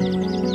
Música